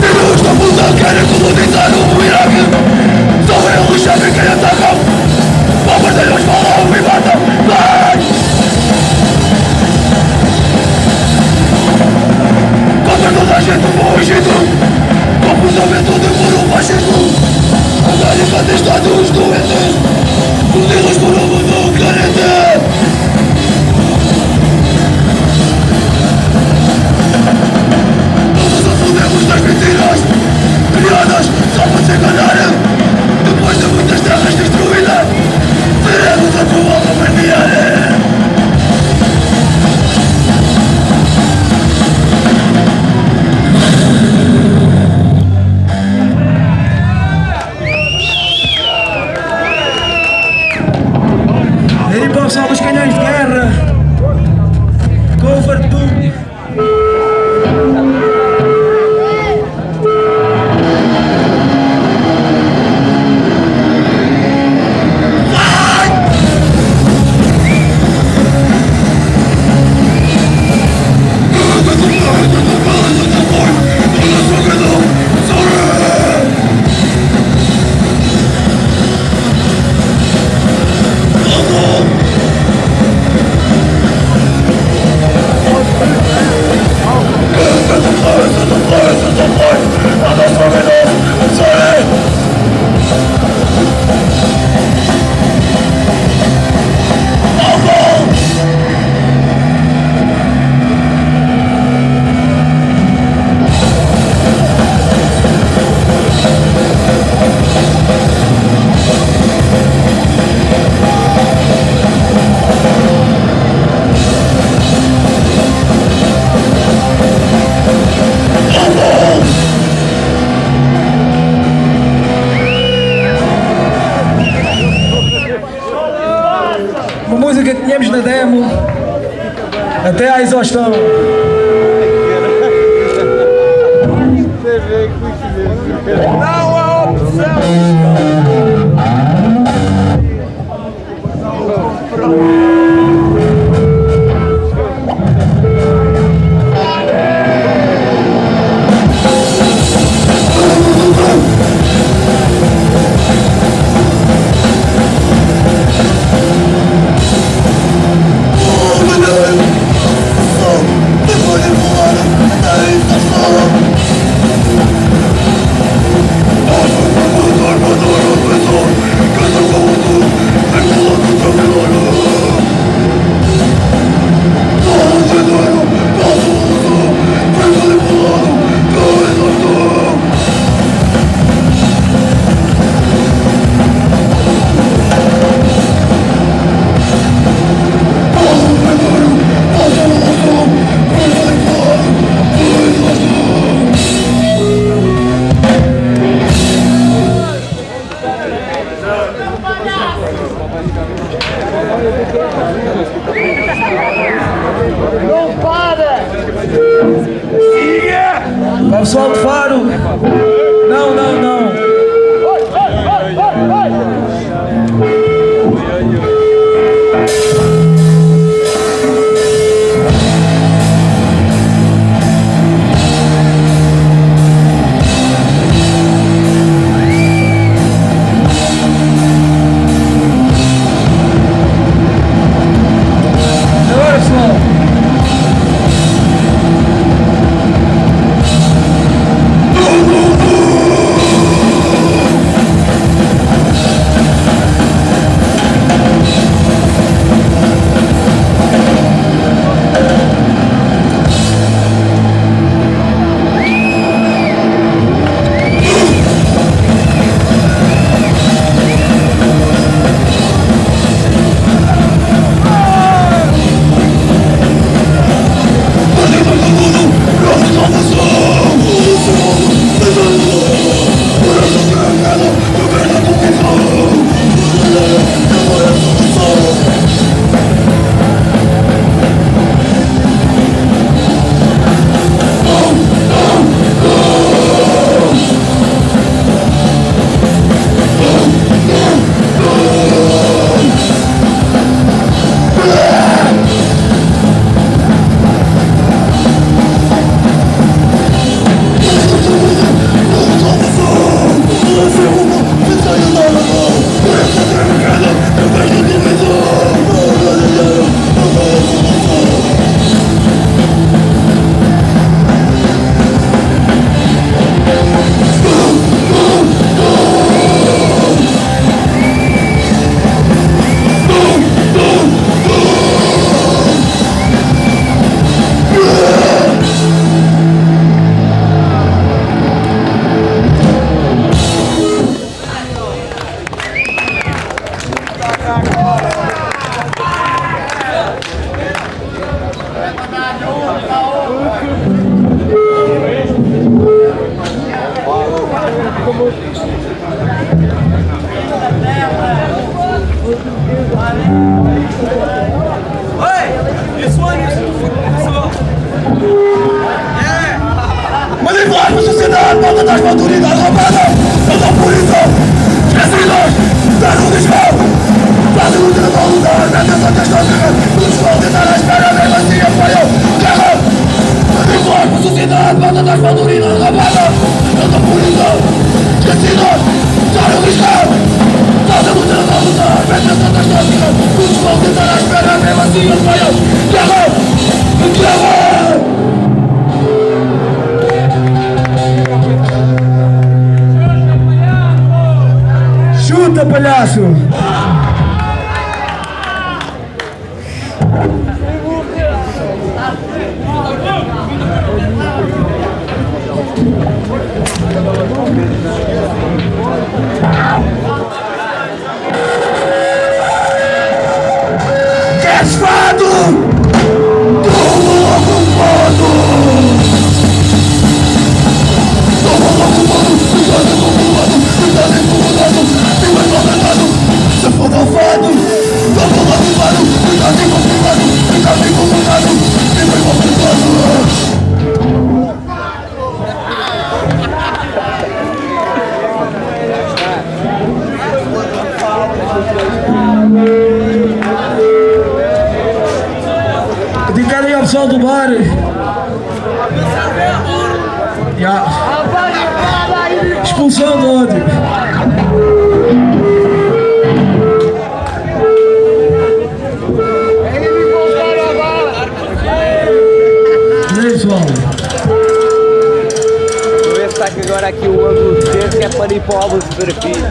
Terrorista mudar, querem colonizar o Iraque Só eles sabem quem atacam Participemos na demo até a exaustão. song palhaço! E a... Expulsão do André. Ver se tá agora aqui o ângulo certo que é para ir para o álbum de perfil.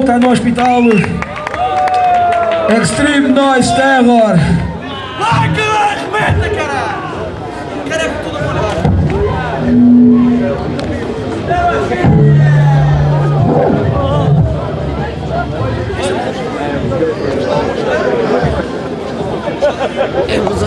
está no hospital. Extreme Noise Terror. Larga lá, tá, arrebenta, caralho! Caralho, é tudo agora. Temos a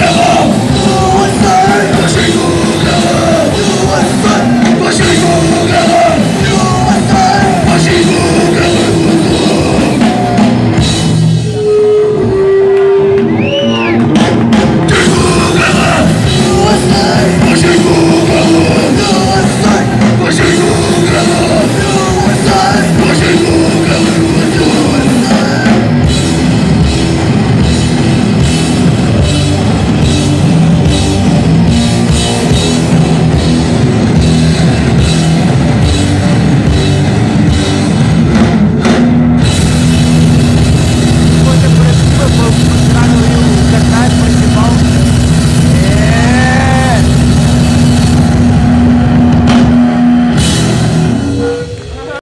Beautiful!